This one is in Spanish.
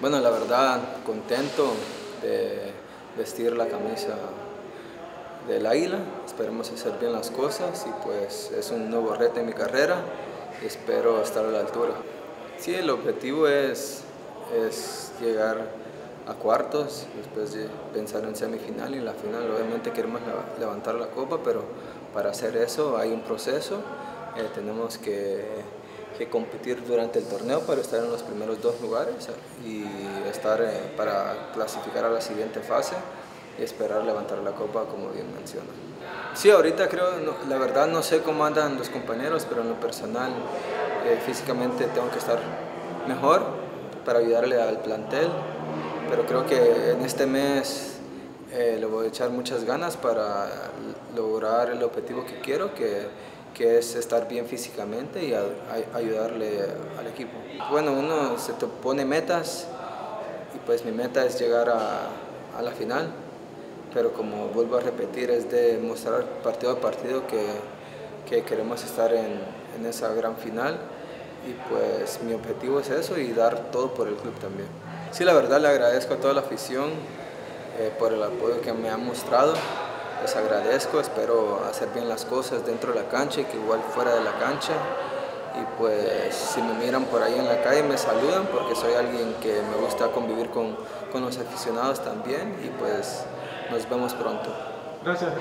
Bueno, la verdad, contento de vestir la camisa del Águila. Esperemos hacer bien las cosas y pues es un nuevo reto en mi carrera espero estar a la altura. Sí, el objetivo es, es llegar a cuartos, después de pensar en semifinal y en la final. Obviamente queremos levantar la copa, pero para hacer eso hay un proceso. Eh, tenemos que que competir durante el torneo para estar en los primeros dos lugares y estar eh, para clasificar a la siguiente fase y esperar levantar la copa como bien menciona. Sí, ahorita creo, la verdad no sé cómo andan los compañeros, pero en lo personal eh, físicamente tengo que estar mejor para ayudarle al plantel, pero creo que en este mes eh, le voy a echar muchas ganas para lograr el objetivo que quiero, que que es estar bien físicamente y ayudarle al equipo. Bueno, uno se pone metas y pues mi meta es llegar a, la final, pero como vuelvo a repetir es de mostrar partido a partido que, queremos estar en, esa gran final y pues mi objetivo es eso y dar todo por el club también. Sí, la verdad le agradezco a toda la afición eh, por el apoyo que me han mostrado les agradezco, espero hacer bien las cosas dentro de la cancha y que igual fuera de la cancha. Y pues si me miran por ahí en la calle me saludan porque soy alguien que me gusta convivir con, con los aficionados también y pues nos vemos pronto. Gracias.